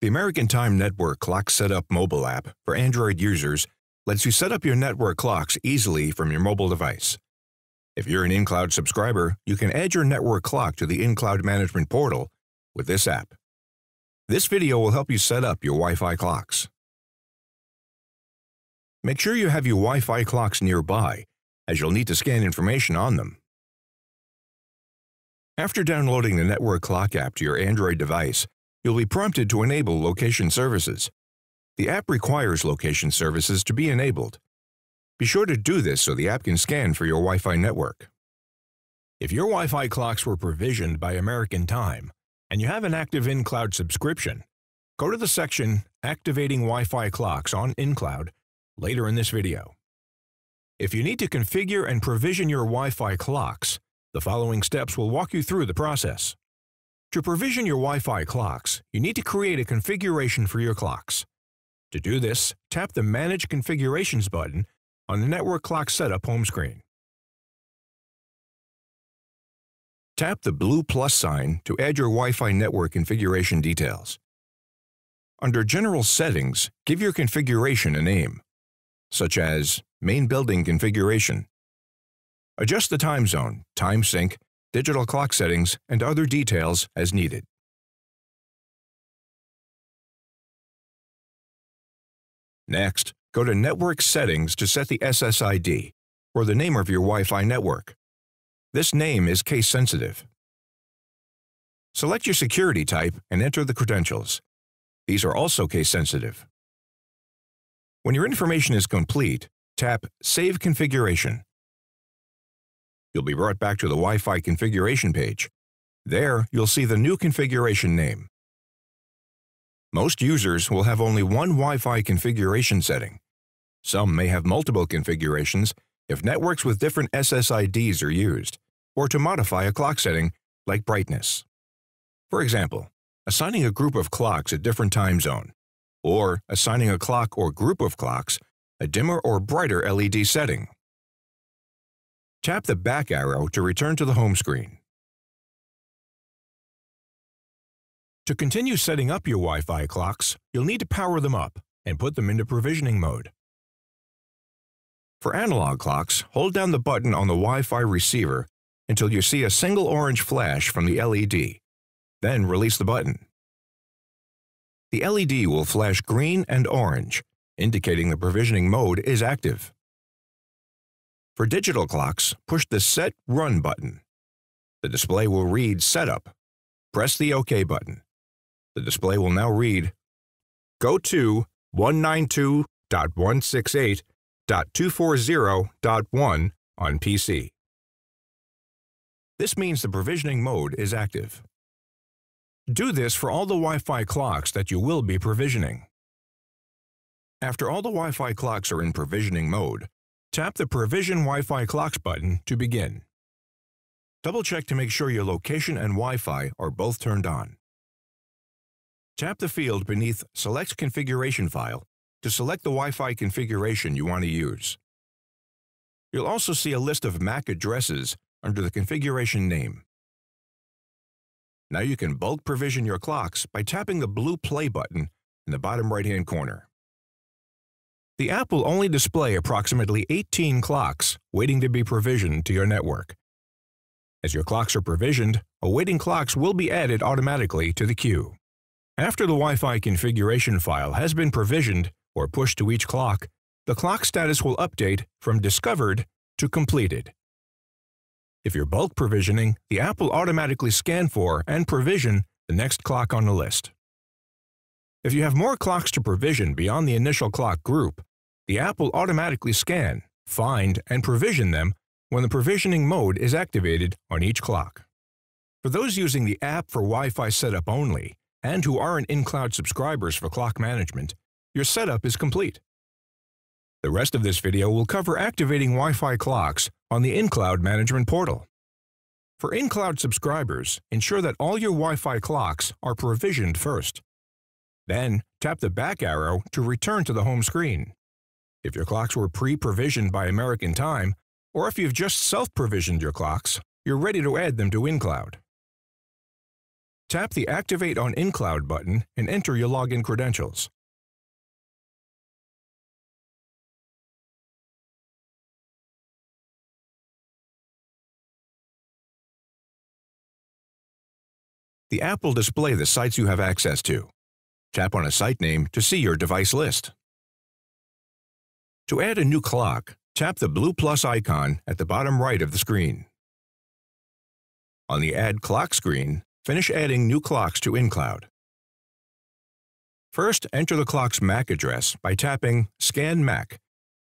The American Time Network Clock Setup mobile app for Android users lets you set up your network clocks easily from your mobile device. If you're an InCloud subscriber, you can add your network clock to the InCloud Management Portal with this app. This video will help you set up your Wi-Fi clocks. Make sure you have your Wi-Fi clocks nearby, as you'll need to scan information on them. After downloading the Network Clock app to your Android device, you'll be prompted to enable location services. The app requires location services to be enabled. Be sure to do this so the app can scan for your Wi-Fi network. If your Wi-Fi clocks were provisioned by American Time and you have an active InCloud subscription, go to the section Activating Wi-Fi Clocks on InCloud later in this video. If you need to configure and provision your Wi-Fi clocks, the following steps will walk you through the process. To provision your Wi-Fi clocks, you need to create a configuration for your clocks. To do this, tap the Manage Configurations button on the Network Clock Setup home screen. Tap the blue plus sign to add your Wi-Fi network configuration details. Under General Settings, give your configuration a name, such as Main Building Configuration. Adjust the time zone, time sync, digital clock settings, and other details as needed. Next, go to Network Settings to set the SSID, or the name of your Wi-Fi network. This name is case-sensitive. Select your security type and enter the credentials. These are also case-sensitive. When your information is complete, tap Save Configuration. You'll be brought back to the Wi-Fi configuration page. There, you'll see the new configuration name. Most users will have only one Wi-Fi configuration setting. Some may have multiple configurations if networks with different SSIDs are used, or to modify a clock setting like brightness. For example, assigning a group of clocks a different time zone, or assigning a clock or group of clocks a dimmer or brighter LED setting. Tap the back arrow to return to the home screen. To continue setting up your Wi-Fi clocks, you'll need to power them up and put them into provisioning mode. For analog clocks, hold down the button on the Wi-Fi receiver until you see a single orange flash from the LED. Then release the button. The LED will flash green and orange, indicating the provisioning mode is active. For digital clocks, push the Set Run button. The display will read Setup. Press the OK button. The display will now read Go to 192.168.240.1 on PC. This means the provisioning mode is active. Do this for all the Wi-Fi clocks that you will be provisioning. After all the Wi-Fi clocks are in provisioning mode, tap the Provision Wi-Fi Clocks button to begin. Double-check to make sure your location and Wi-Fi are both turned on. Tap the field beneath Select Configuration File to select the Wi-Fi configuration you want to use. You'll also see a list of MAC addresses under the configuration name. Now you can bulk provision your clocks by tapping the blue play button in the bottom right-hand corner. The app will only display approximately 18 clocks waiting to be provisioned to your network. As your clocks are provisioned, awaiting clocks will be added automatically to the queue. After the Wi-Fi configuration file has been provisioned or pushed to each clock, the clock status will update from Discovered to Completed. If you're bulk provisioning, the app will automatically scan for and provision the next clock on the list. If you have more clocks to provision beyond the initial clock group, the app will automatically scan, find, and provision them when the provisioning mode is activated on each clock. For those using the app for Wi-Fi setup only, and who aren't InCloud subscribers for clock management, your setup is complete. The rest of this video will cover activating Wi-Fi clocks on the InCloud Management Portal. For InCloud subscribers, ensure that all your Wi-Fi clocks are provisioned first. Then, tap the back arrow to return to the home screen. If your clocks were pre-provisioned by American Time, or if you've just self-provisioned your clocks, you're ready to add them to InCloud. tap the Activate on InCloud button and enter your login credentials. The app will display the sites you have access to. Tap on a site name to see your device list. To add a new clock, tap the blue plus icon at the bottom right of the screen. On the Add Clock screen, finish adding new clocks to InCloud. First, enter the clock's MAC address by tapping Scan MAC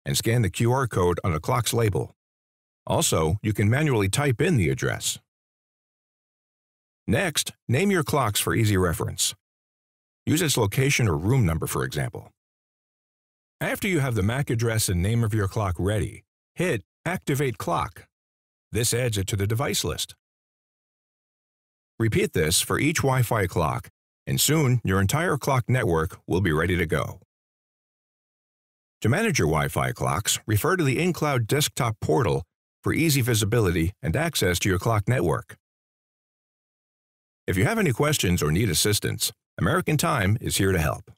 and scan the QR code on the clock's label. Also, you can manually type in the address. Next, name your clocks for easy reference. Use its location or room number, for example. After you have the MAC address and name of your clock ready, hit Activate Clock. This adds it to the device list. Repeat this for each Wi-Fi clock, and soon your entire clock network will be ready to go. To manage your Wi-Fi clocks, refer to the InCloud desktop portal for easy visibility and access to your clock network. If you have any questions or need assistance, American Time is here to help.